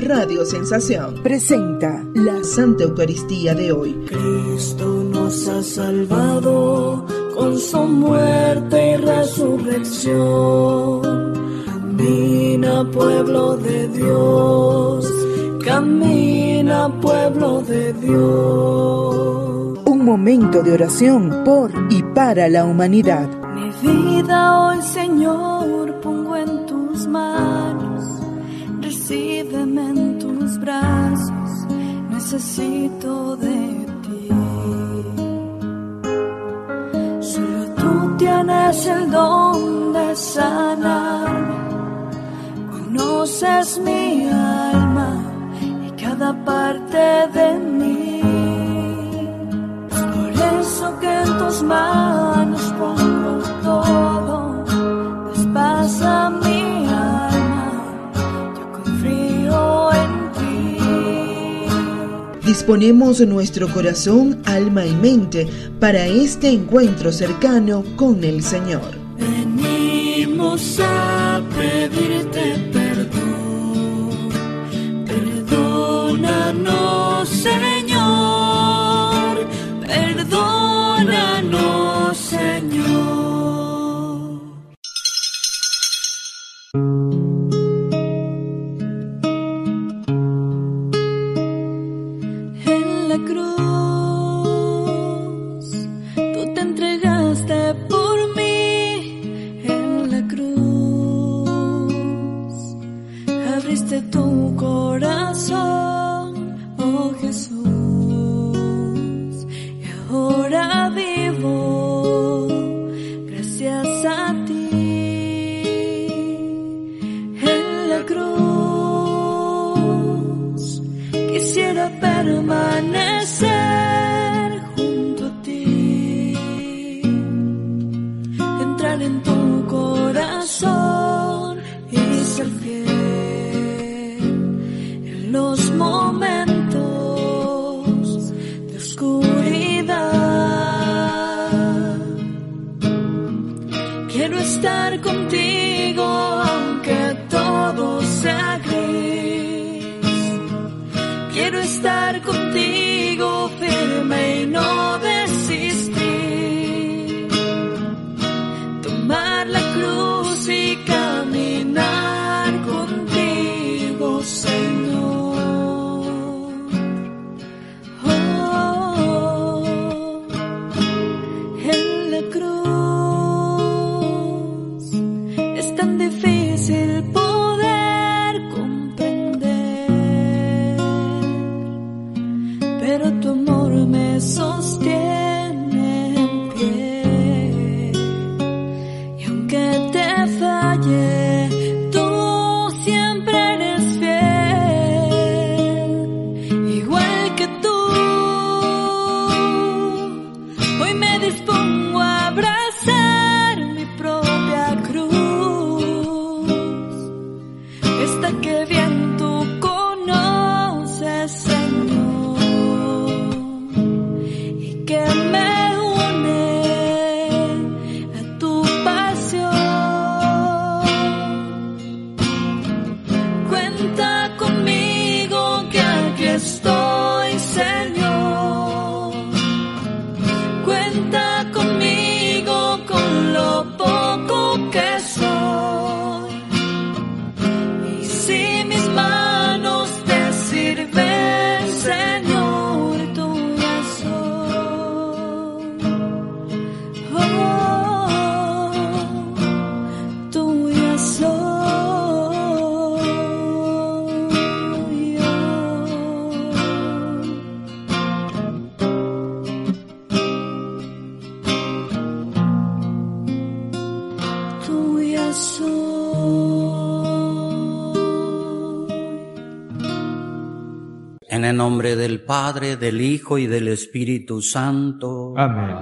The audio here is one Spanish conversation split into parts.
Radio Sensación presenta la Santa Eucaristía de hoy. Cristo nos ha salvado con su muerte y resurrección. Camina pueblo de Dios, camina pueblo de Dios. Un momento de oración por y para la humanidad. Mi vida hoy, Señor, necesito de ti. Solo tú tienes el don de sanarme. Conoces mi alma y cada parte de mí. Por eso que en tus manos pongo todo. Despasa Disponemos nuestro corazón, alma y mente para este encuentro cercano con el Señor. Venimos a pedirte Padre, del Hijo y del Espíritu Santo. Amén.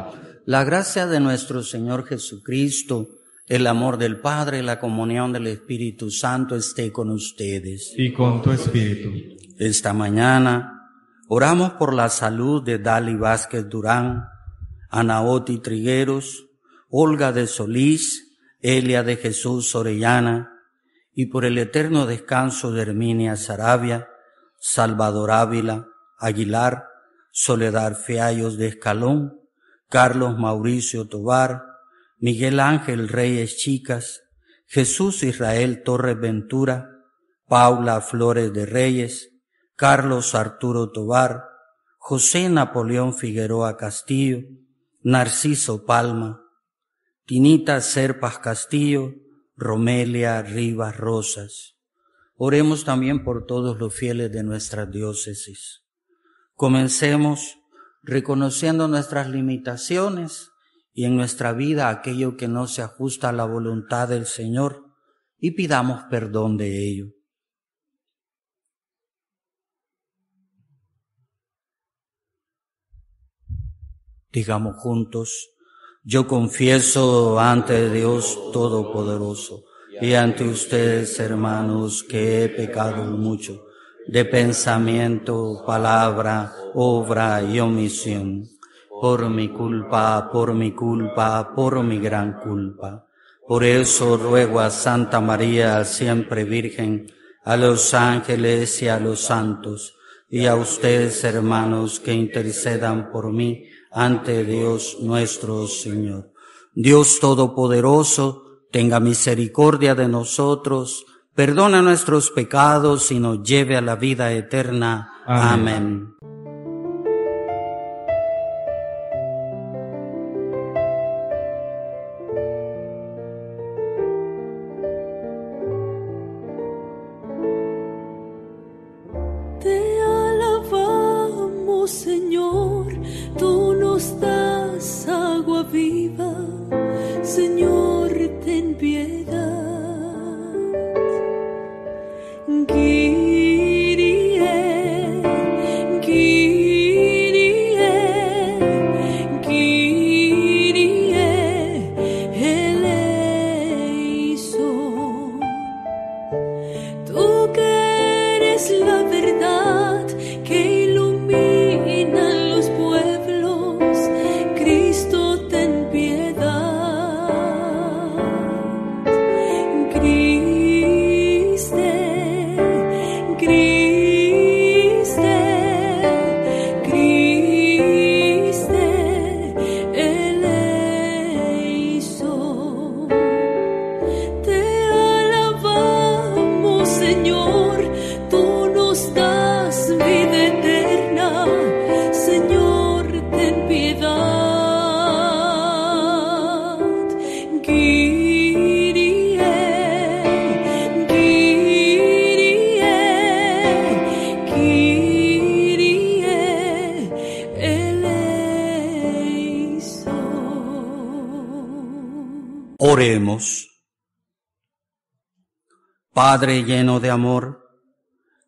La gracia de nuestro Señor Jesucristo, el amor del Padre, la comunión del Espíritu Santo esté con ustedes. Y con tu espíritu. Esta mañana oramos por la salud de Dali Vázquez Durán, Anaoti Trigueros, Olga de Solís, Elia de Jesús Orellana y por el eterno descanso de Herminia Sarabia, Salvador Ávila, Aguilar, Soledad Fiallos de Escalón, Carlos Mauricio Tobar, Miguel Ángel Reyes Chicas, Jesús Israel Torres Ventura, Paula Flores de Reyes, Carlos Arturo Tobar, José Napoleón Figueroa Castillo, Narciso Palma, Tinita Serpas Castillo, Romelia Rivas Rosas. Oremos también por todos los fieles de nuestra diócesis. Comencemos reconociendo nuestras limitaciones y en nuestra vida aquello que no se ajusta a la voluntad del Señor y pidamos perdón de ello. Digamos juntos, yo confieso ante Dios Todopoderoso y ante ustedes, hermanos, que he pecado mucho de pensamiento, palabra, obra y omisión, por mi culpa, por mi culpa, por mi gran culpa. Por eso ruego a Santa María, siempre Virgen, a los ángeles y a los santos, y a ustedes, hermanos, que intercedan por mí ante Dios nuestro Señor. Dios Todopoderoso, tenga misericordia de nosotros, perdona nuestros pecados y nos lleve a la vida eterna. Amén. Padre lleno de amor,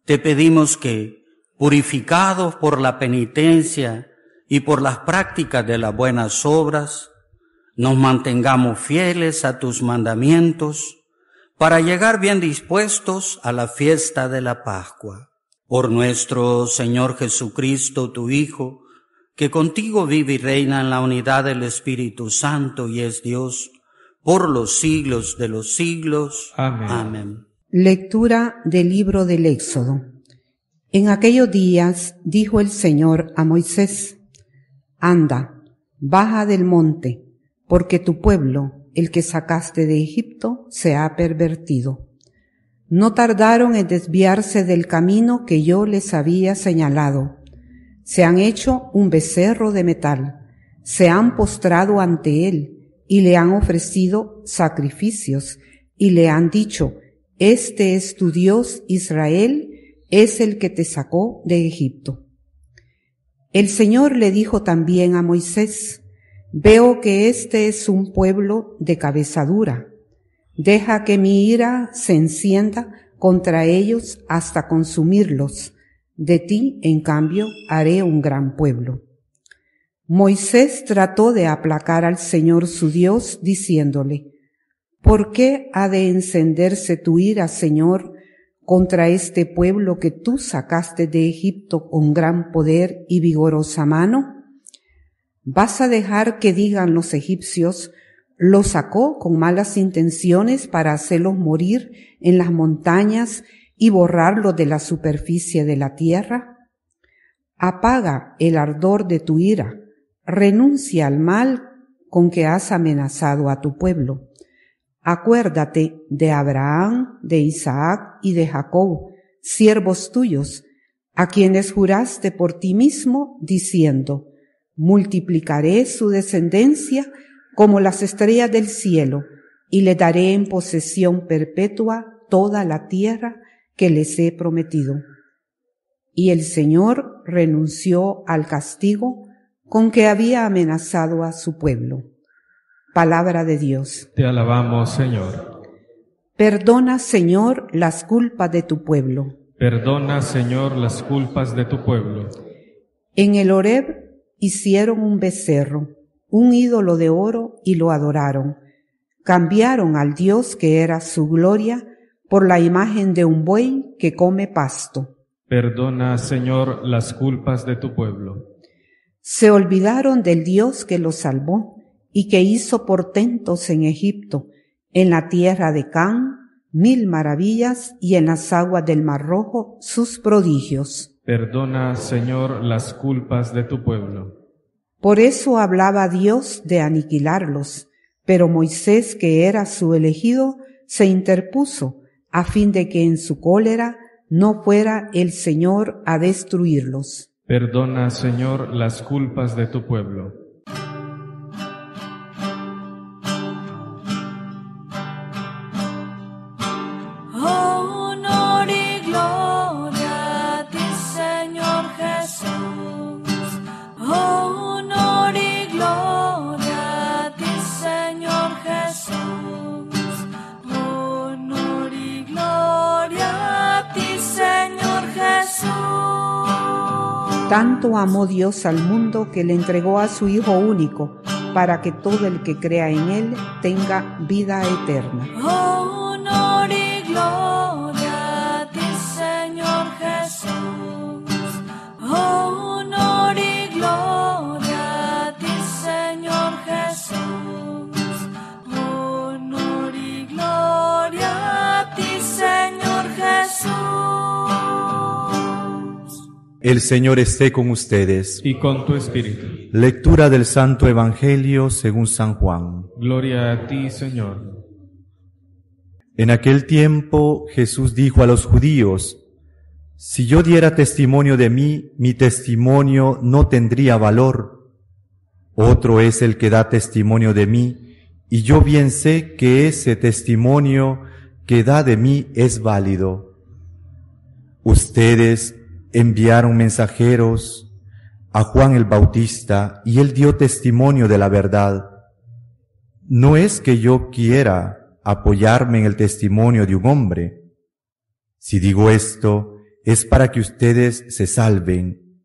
te pedimos que, purificados por la penitencia y por las prácticas de las buenas obras, nos mantengamos fieles a tus mandamientos para llegar bien dispuestos a la fiesta de la Pascua. Por nuestro Señor Jesucristo, tu Hijo, que contigo vive y reina en la unidad del Espíritu Santo y es Dios, por los siglos de los siglos. Amén. Amén. Lectura del libro del Éxodo. En aquellos días dijo el Señor a Moisés, Anda, baja del monte, porque tu pueblo, el que sacaste de Egipto, se ha pervertido. No tardaron en desviarse del camino que yo les había señalado. Se han hecho un becerro de metal, se han postrado ante él y le han ofrecido sacrificios y le han dicho, este es tu Dios Israel, es el que te sacó de Egipto. El Señor le dijo también a Moisés, veo que este es un pueblo de cabeza dura. Deja que mi ira se encienda contra ellos hasta consumirlos. De ti, en cambio, haré un gran pueblo. Moisés trató de aplacar al Señor su Dios, diciéndole, ¿Por qué ha de encenderse tu ira, Señor, contra este pueblo que tú sacaste de Egipto con gran poder y vigorosa mano? ¿Vas a dejar que digan los egipcios, los sacó con malas intenciones para hacerlos morir en las montañas y borrarlos de la superficie de la tierra? Apaga el ardor de tu ira, renuncia al mal con que has amenazado a tu pueblo. Acuérdate de Abraham, de Isaac y de Jacob, siervos tuyos, a quienes juraste por ti mismo, diciendo, multiplicaré su descendencia como las estrellas del cielo, y le daré en posesión perpetua toda la tierra que les he prometido. Y el Señor renunció al castigo con que había amenazado a su pueblo. Palabra de Dios. Te alabamos, Señor. Perdona, Señor, las culpas de tu pueblo. Perdona, Señor, las culpas de tu pueblo. En el Horeb hicieron un becerro, un ídolo de oro, y lo adoraron. Cambiaron al Dios que era su gloria por la imagen de un buey que come pasto. Perdona, Señor, las culpas de tu pueblo. Se olvidaron del Dios que los salvó y que hizo portentos en Egipto, en la tierra de Can, mil maravillas y en las aguas del Mar Rojo sus prodigios. Perdona, Señor, las culpas de tu pueblo. Por eso hablaba Dios de aniquilarlos, pero Moisés, que era su elegido, se interpuso a fin de que en su cólera no fuera el Señor a destruirlos. Perdona, Señor, las culpas de tu pueblo. Amó Dios al mundo que le entregó a su Hijo único, para que todo el que crea en Él tenga vida eterna. El Señor esté con ustedes. Y con tu espíritu. Lectura del Santo Evangelio según San Juan. Gloria a ti, Señor. En aquel tiempo Jesús dijo a los judíos, Si yo diera testimonio de mí, mi testimonio no tendría valor. Otro es el que da testimonio de mí, y yo bien sé que ese testimonio que da de mí es válido. Ustedes enviaron mensajeros a Juan el Bautista y él dio testimonio de la verdad. No es que yo quiera apoyarme en el testimonio de un hombre. Si digo esto, es para que ustedes se salven.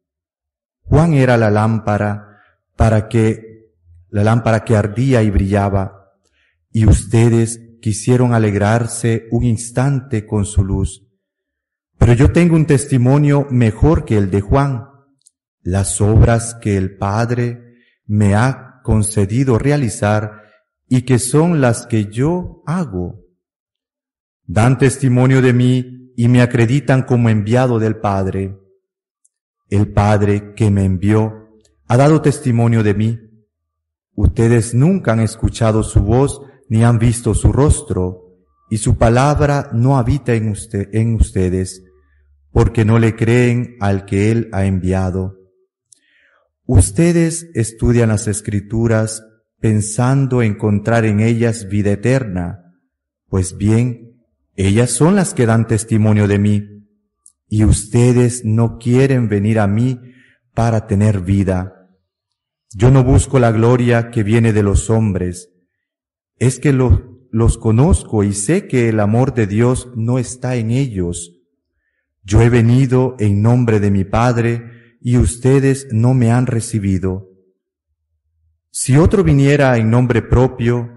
Juan era la lámpara para que, la lámpara que ardía y brillaba, y ustedes quisieron alegrarse un instante con su luz. Pero yo tengo un testimonio mejor que el de Juan, las obras que el Padre me ha concedido realizar y que son las que yo hago. Dan testimonio de mí y me acreditan como enviado del Padre. El Padre que me envió ha dado testimonio de mí. Ustedes nunca han escuchado su voz ni han visto su rostro, y su palabra no habita en, usted, en ustedes, porque no le creen al que Él ha enviado. Ustedes estudian las escrituras pensando encontrar en ellas vida eterna. Pues bien, ellas son las que dan testimonio de mí, y ustedes no quieren venir a mí para tener vida. Yo no busco la gloria que viene de los hombres, es que los, los conozco y sé que el amor de Dios no está en ellos. Yo he venido en nombre de mi Padre, y ustedes no me han recibido. Si otro viniera en nombre propio,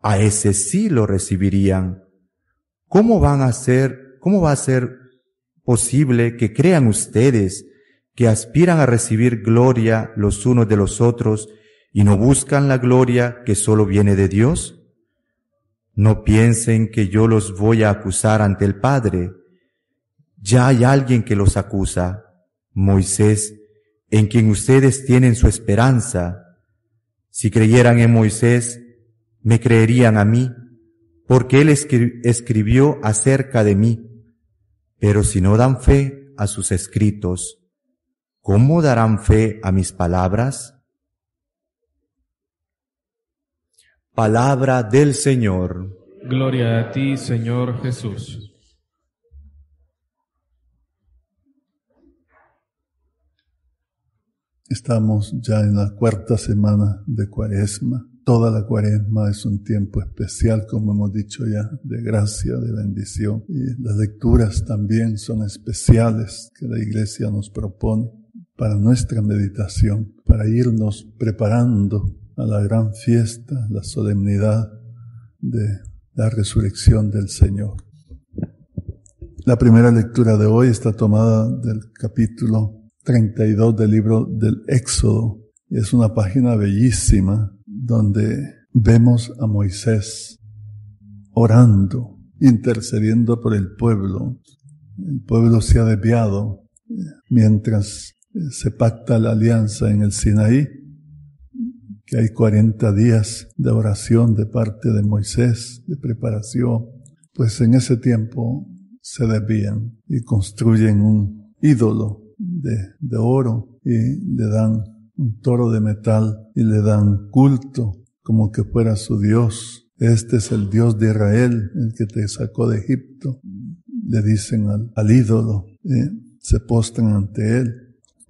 a ese sí lo recibirían. ¿Cómo van a ser, cómo va a ser posible que crean ustedes que aspiran a recibir gloria los unos de los otros y no buscan la gloria que solo viene de Dios? No piensen que yo los voy a acusar ante el Padre. Ya hay alguien que los acusa, Moisés, en quien ustedes tienen su esperanza. Si creyeran en Moisés, me creerían a mí, porque él escribió acerca de mí. Pero si no dan fe a sus escritos, ¿cómo darán fe a mis palabras? Palabra del Señor. Gloria a ti, Señor Jesús. Estamos ya en la cuarta semana de Cuaresma. Toda la Cuaresma es un tiempo especial, como hemos dicho ya, de gracia, de bendición. Y las lecturas también son especiales que la Iglesia nos propone para nuestra meditación, para irnos preparando a la gran fiesta, la solemnidad de la resurrección del Señor. La primera lectura de hoy está tomada del capítulo 32 del libro del Éxodo. Es una página bellísima donde vemos a Moisés orando, intercediendo por el pueblo. El pueblo se ha desviado mientras se pacta la alianza en el Sinaí que hay 40 días de oración de parte de Moisés, de preparación, pues en ese tiempo se desvían y construyen un ídolo de, de oro y le dan un toro de metal y le dan culto como que fuera su Dios. Este es el Dios de Israel, el que te sacó de Egipto. Le dicen al, ídolo, eh, se postran ante él.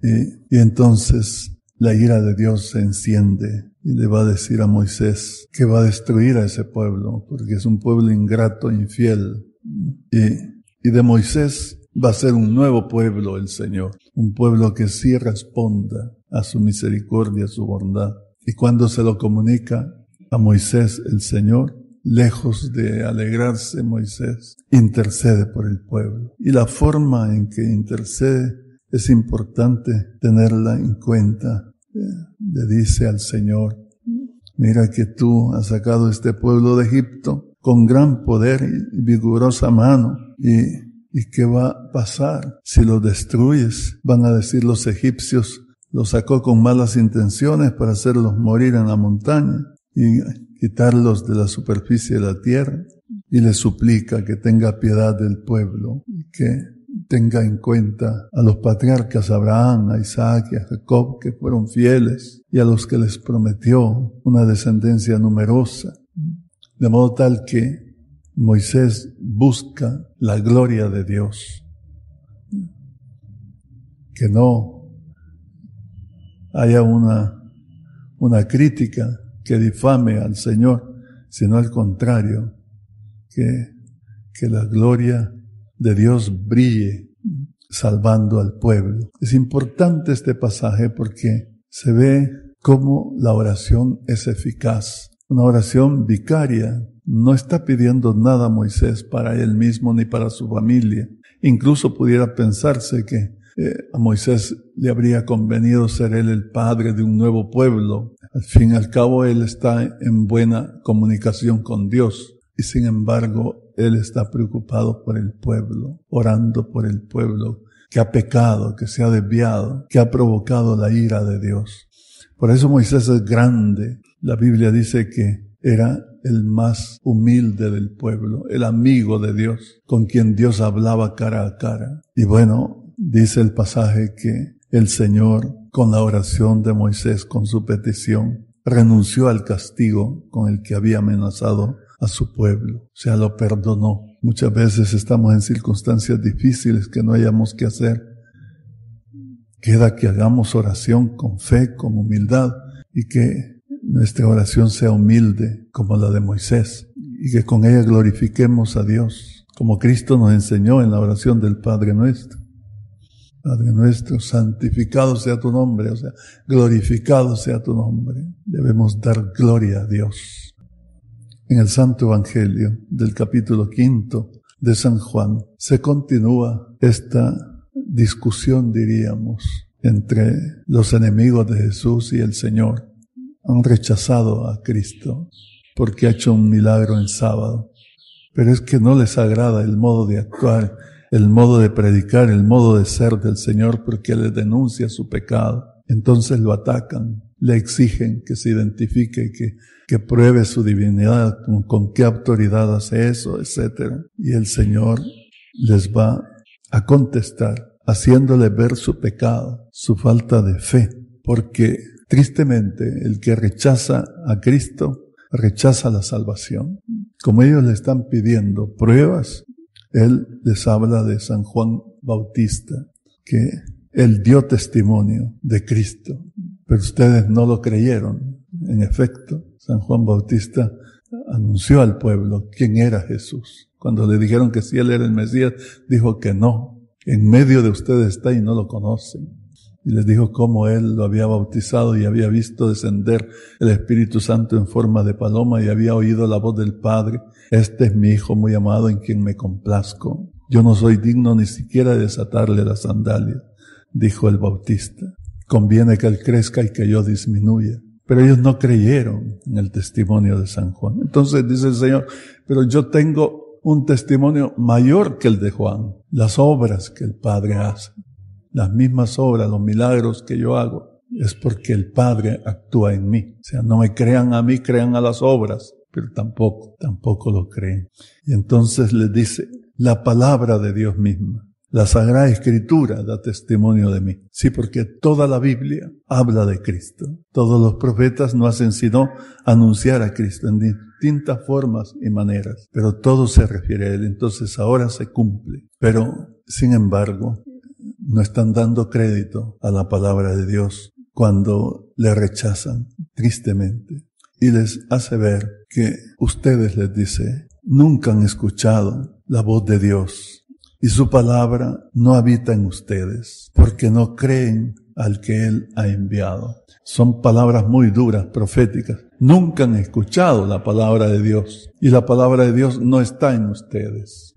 Y, y entonces la ira de Dios se enciende y le va a decir a Moisés que va a destruir a ese pueblo, porque es un pueblo ingrato, infiel. Y, y de Moisés va a ser un nuevo pueblo el Señor, un pueblo que sí responda a su misericordia, a su bondad. Y cuando se lo comunica a Moisés el Señor, lejos de alegrarse Moisés, intercede por el pueblo. Y la forma en que intercede es importante tenerla en cuenta. Le dice al Señor, mira que tú has sacado este pueblo de Egipto con gran poder y vigorosa mano. ¿Y, ¿Y qué va a pasar si lo destruyes? Van a decir los egipcios, lo sacó con malas intenciones para hacerlos morir en la montaña y quitarlos de la superficie de la tierra. Y le suplica que tenga piedad del pueblo y que tenga en cuenta a los patriarcas Abraham, a Isaac y a Jacob que fueron fieles y a los que les prometió una descendencia numerosa. De modo tal que Moisés busca la gloria de Dios. Que no haya una, una crítica que difame al Señor, sino al contrario, que, que la gloria de Dios brille salvando al pueblo. Es importante este pasaje porque se ve cómo la oración es eficaz. Una oración vicaria no está pidiendo nada a Moisés para él mismo ni para su familia. Incluso pudiera pensarse que eh, a Moisés le habría convenido ser él el padre de un nuevo pueblo. Al fin y al cabo, él está en buena comunicación con Dios. Y sin embargo, él está preocupado por el pueblo, orando por el pueblo que ha pecado, que se ha desviado, que ha provocado la ira de Dios. Por eso Moisés es grande. La Biblia dice que era el más humilde del pueblo, el amigo de Dios, con quien Dios hablaba cara a cara. Y bueno, dice el pasaje que el Señor, con la oración de Moisés, con su petición, renunció al castigo con el que había amenazado a su pueblo, o sea, lo perdonó. Muchas veces estamos en circunstancias difíciles que no hayamos que hacer. Queda que hagamos oración con fe, con humildad y que nuestra oración sea humilde como la de Moisés y que con ella glorifiquemos a Dios, como Cristo nos enseñó en la oración del Padre nuestro. Padre nuestro, santificado sea tu nombre, o sea, glorificado sea tu nombre. Debemos dar gloria a Dios en el Santo Evangelio del capítulo quinto de San Juan se continúa esta discusión, diríamos, entre los enemigos de Jesús y el Señor. han rechazado a Cristo porque ha hecho un milagro en sábado. Pero es que no les agrada el modo de actuar, el modo de predicar, el modo de ser del Señor porque les denuncia su pecado. Entonces lo atacan, le exigen que se identifique, que, que pruebe su divinidad, con, con qué autoridad hace eso, etc. Y el Señor les va a contestar haciéndole ver su pecado, su falta de fe, porque tristemente el que rechaza a Cristo rechaza la salvación. Como ellos le están pidiendo pruebas, Él les habla de San Juan Bautista, que Él dio testimonio de Cristo, pero ustedes no lo creyeron. En efecto, San Juan Bautista anunció al pueblo quién era Jesús. Cuando le dijeron que si Él era el Mesías, dijo que no, en medio de ustedes está y no lo conocen. Y les dijo cómo él lo había bautizado y había visto descender el Espíritu Santo en forma de paloma y había oído la voz del Padre. Este es mi Hijo muy amado en quien me complazco. Yo no soy digno ni siquiera de desatarle las sandalias, dijo el Bautista. Conviene que él crezca y que yo disminuya. Pero ellos no creyeron en el testimonio de San Juan. Entonces dice el Señor, pero yo tengo un testimonio mayor que el de Juan, las obras que el Padre hace, las mismas obras, los milagros que yo hago, es porque el Padre actúa en mí. O sea, no me crean a mí, crean a las obras, pero tampoco, tampoco lo creen. Y entonces les dice, la palabra de Dios misma, la Sagrada Escritura da testimonio de mí. Sí, porque toda la Biblia habla de Cristo. Todos los profetas no hacen sino anunciar a Cristo en distintas formas y maneras, pero todo se refiere a Él. Entonces ahora se cumple. Pero, sin embargo, no están dando crédito a la palabra de Dios cuando le rechazan tristemente. Y les hace ver que ustedes les dice, nunca han escuchado la voz de Dios y su palabra no habita en ustedes, porque no creen al que Él ha enviado. Son palabras muy duras, proféticas. Nunca han escuchado la palabra de Dios y la palabra de Dios no está en ustedes.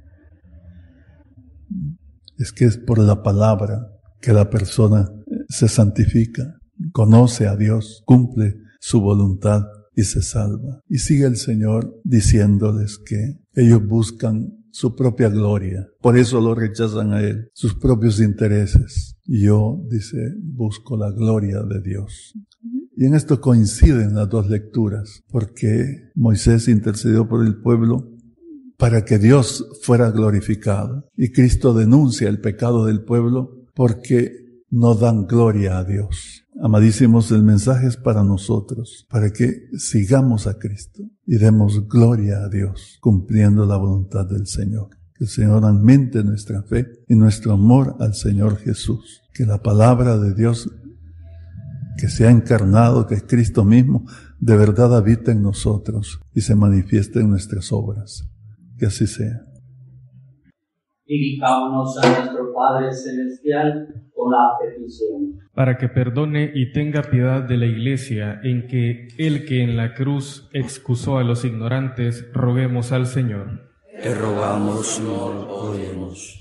Es que es por la palabra que la persona se santifica, conoce a Dios, cumple su voluntad y se salva. Y sigue el Señor diciéndoles que ellos buscan su propia gloria. Por eso lo rechazan a Él, sus propios intereses. Y yo, dice, busco la gloria de Dios. Y en esto coinciden las dos lecturas, porque Moisés intercedió por el pueblo para que Dios fuera glorificado. Y Cristo denuncia el pecado del pueblo porque no dan gloria a Dios. Amadísimos, el mensaje es para nosotros, para que sigamos a Cristo y demos gloria a Dios, cumpliendo la voluntad del Señor. Que el Señor aumente nuestra fe y nuestro amor al Señor Jesús. Que la palabra de Dios que se ha encarnado, que es Cristo mismo, de verdad habita en nosotros y se manifieste en nuestras obras. Que así sea. Padre Celestial con la petición. Para que perdone y tenga piedad de la Iglesia, en que el que en la cruz excusó a los ignorantes, roguemos al Señor. Te rogamos, Señor, óyenos.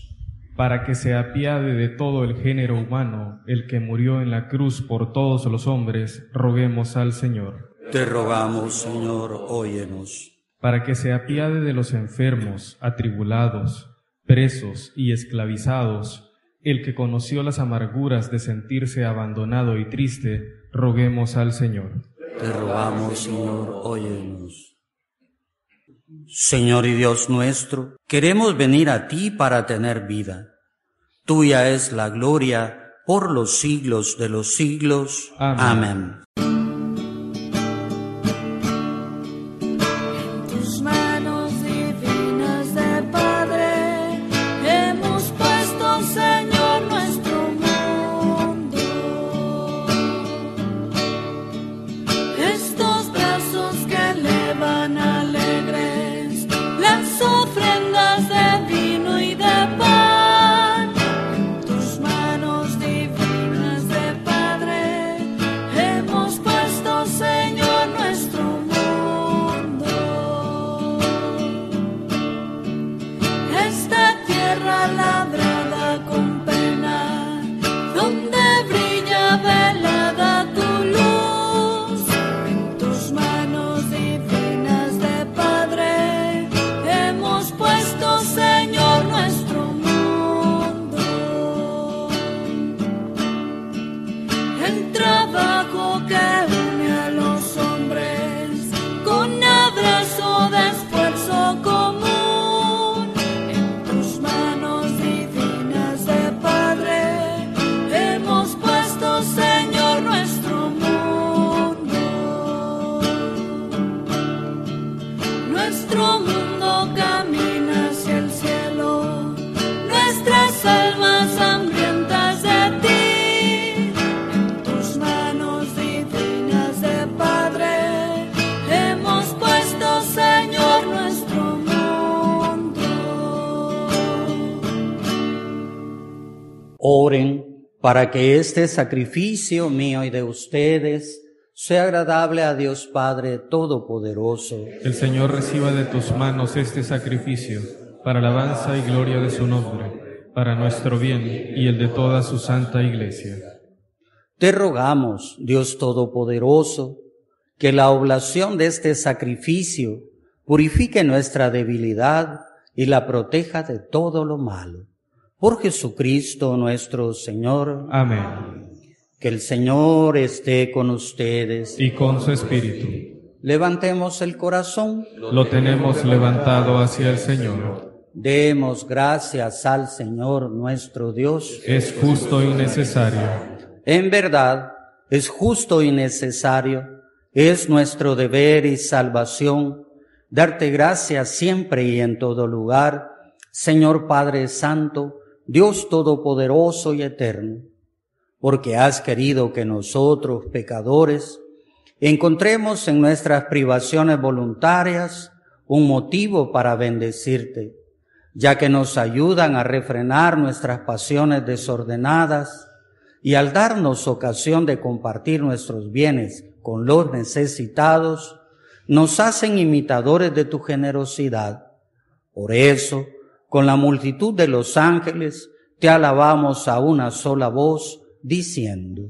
Para que se apiade de todo el género humano, el que murió en la cruz por todos los hombres, roguemos al Señor. Te rogamos, Señor, óyenos. Para que se apiade de los enfermos, atribulados, presos y esclavizados, el que conoció las amarguras de sentirse abandonado y triste, roguemos al Señor. Te rogamos, Señor, óyenos. Señor y Dios nuestro, queremos venir a ti para tener vida. Tuya es la gloria por los siglos de los siglos. Amén. Para que este sacrificio mío y de ustedes sea agradable a Dios Padre Todopoderoso. El Señor reciba de tus manos este sacrificio para alabanza y gloria de su nombre, para nuestro bien y el de toda su santa iglesia. Te rogamos, Dios Todopoderoso, que la oblación de este sacrificio purifique nuestra debilidad y la proteja de todo lo malo. Por Jesucristo nuestro Señor. Amén. Que el Señor esté con ustedes. Y con su espíritu. Levantemos el corazón. Lo tenemos levantado hacia el Señor. Demos gracias al Señor nuestro Dios. Es justo y necesario. En verdad, es justo y necesario, es nuestro deber y salvación darte gracias siempre y en todo lugar, Señor Padre Santo, Dios Todopoderoso y Eterno, porque has querido que nosotros, pecadores, encontremos en nuestras privaciones voluntarias un motivo para bendecirte, ya que nos ayudan a refrenar nuestras pasiones desordenadas y al darnos ocasión de compartir nuestros bienes con los necesitados, nos hacen imitadores de tu generosidad. Por eso, con la multitud de los ángeles, te alabamos a una sola voz, diciendo.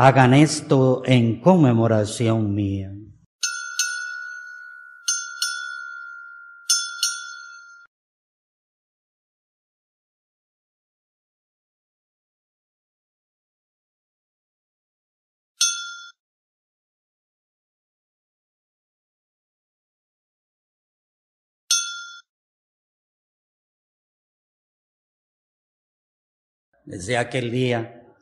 Hagan esto en conmemoración mía. Desde aquel día,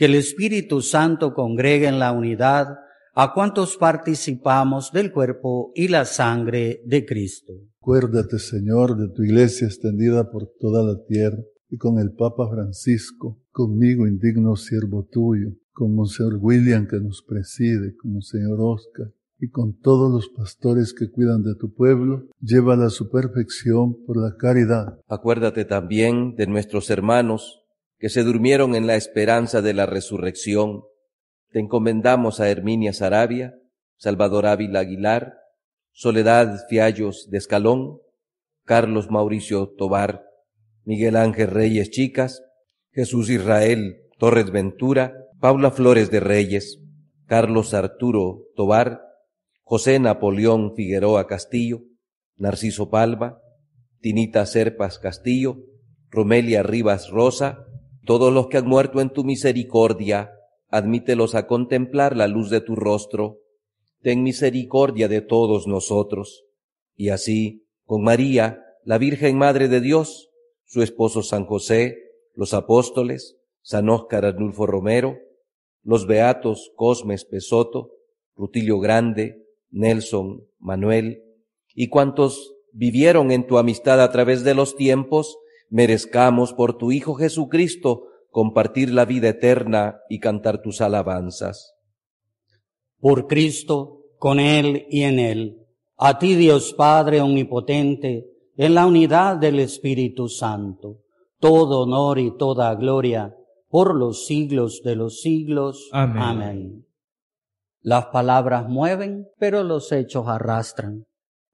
que el Espíritu Santo congregue en la unidad a cuantos participamos del cuerpo y la sangre de Cristo. Acuérdate, Señor, de tu iglesia extendida por toda la tierra y con el Papa Francisco, conmigo, indigno siervo tuyo, con Monseñor William que nos preside, con Monseñor Oscar y con todos los pastores que cuidan de tu pueblo, llévala a su perfección por la caridad. Acuérdate también de nuestros hermanos que se durmieron en la esperanza de la resurrección. Te encomendamos a Herminia Sarabia, Salvador Ávila Aguilar, Soledad Fiallos de Escalón, Carlos Mauricio Tobar, Miguel Ángel Reyes Chicas, Jesús Israel Torres Ventura, Paula Flores de Reyes, Carlos Arturo Tobar, José Napoleón Figueroa Castillo, Narciso Palma, Tinita Serpas Castillo, Romelia Rivas Rosa, todos los que han muerto en tu misericordia, admítelos a contemplar la luz de tu rostro. Ten misericordia de todos nosotros. Y así, con María, la Virgen Madre de Dios, su esposo San José, los apóstoles, San Óscar Arnulfo Romero, los beatos Cosmes Pesoto, Rutilio Grande, Nelson, Manuel, y cuantos vivieron en tu amistad a través de los tiempos, merezcamos por tu Hijo Jesucristo compartir la vida eterna y cantar tus alabanzas. Por Cristo, con Él y en Él, a ti Dios Padre Omnipotente, en la unidad del Espíritu Santo, todo honor y toda gloria por los siglos de los siglos. Amén. Las palabras mueven, pero los hechos arrastran.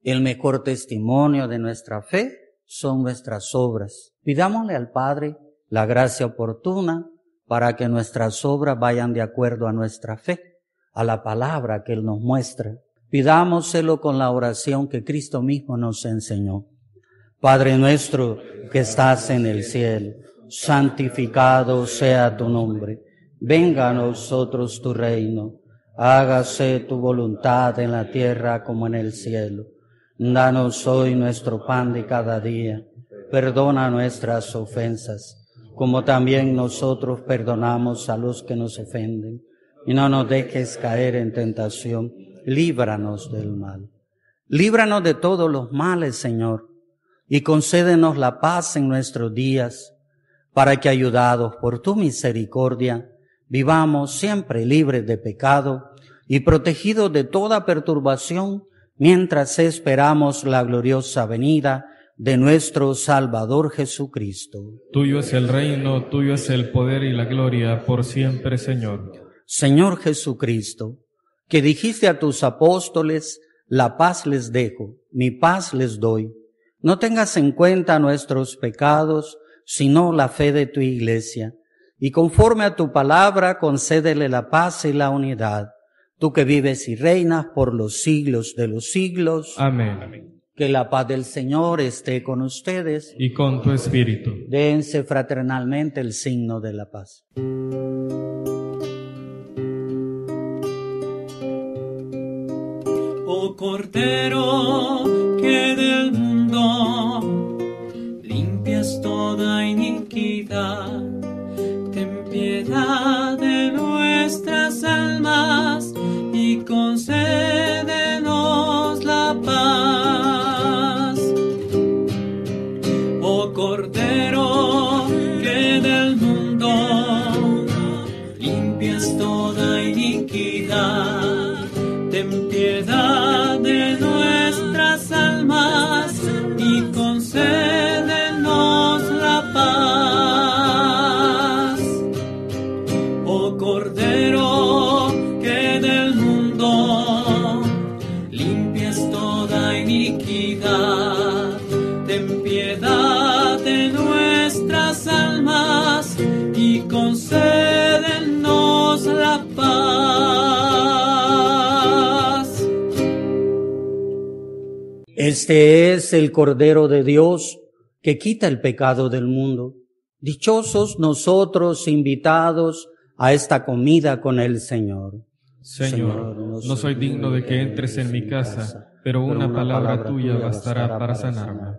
El mejor testimonio de nuestra fe son nuestras obras. Pidámosle al Padre la gracia oportuna para que nuestras obras vayan de acuerdo a nuestra fe, a la palabra que Él nos muestra. Pidámoselo con la oración que Cristo mismo nos enseñó. Padre nuestro que estás en el cielo, santificado sea tu nombre. Venga a nosotros tu reino. Hágase tu voluntad en la tierra como en el cielo. Danos hoy nuestro pan de cada día. Perdona nuestras ofensas, como también nosotros perdonamos a los que nos ofenden. Y no nos dejes caer en tentación. Líbranos del mal. Líbranos de todos los males, Señor, y concédenos la paz en nuestros días, para que ayudados por tu misericordia, vivamos siempre libres de pecado y protegidos de toda perturbación, mientras esperamos la gloriosa venida de nuestro Salvador Jesucristo. Tuyo es el reino, tuyo es el poder y la gloria por siempre, Señor. Señor Jesucristo, que dijiste a tus apóstoles, la paz les dejo, mi paz les doy. No tengas en cuenta nuestros pecados, sino la fe de tu iglesia. Y conforme a tu palabra, concédele la paz y la unidad. Tú que vives y reinas por los siglos de los siglos. Amén. Que la paz del Señor esté con ustedes. Y con tu espíritu. Dense fraternalmente el signo de la paz. Oh Cordero, que del mundo limpias toda iniquidad, piedad de nuestras almas y concédenos la paz. Este es el Cordero de Dios que quita el pecado del mundo. Dichosos nosotros invitados a esta comida con el Señor. Señor, no soy digno de que entres en mi casa, pero una palabra tuya bastará para sanarme.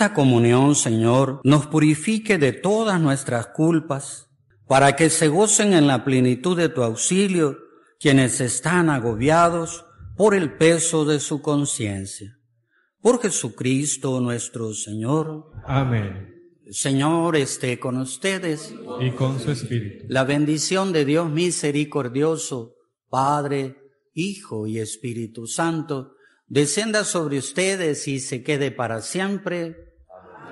Esta comunión, Señor, nos purifique de todas nuestras culpas, para que se gocen en la plenitud de tu auxilio quienes están agobiados por el peso de su conciencia. Por Jesucristo nuestro Señor. Amén. Señor esté con ustedes. Y con su espíritu. La bendición de Dios misericordioso, Padre, Hijo y Espíritu Santo, descienda sobre ustedes y se quede para siempre.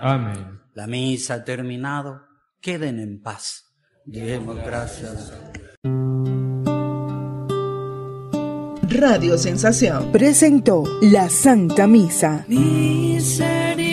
Amén. La misa ha terminado. Queden en paz. Demos gracias. Radio Sensación presentó la Santa Misa. Misericordia,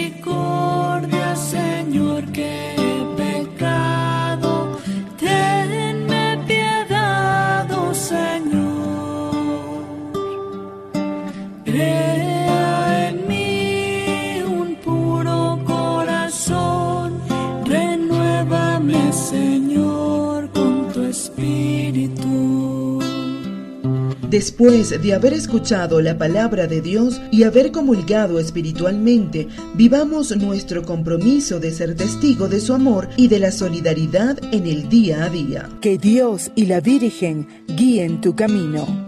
Después de haber escuchado la palabra de Dios y haber comulgado espiritualmente, vivamos nuestro compromiso de ser testigo de su amor y de la solidaridad en el día a día. Que Dios y la Virgen guíen tu camino.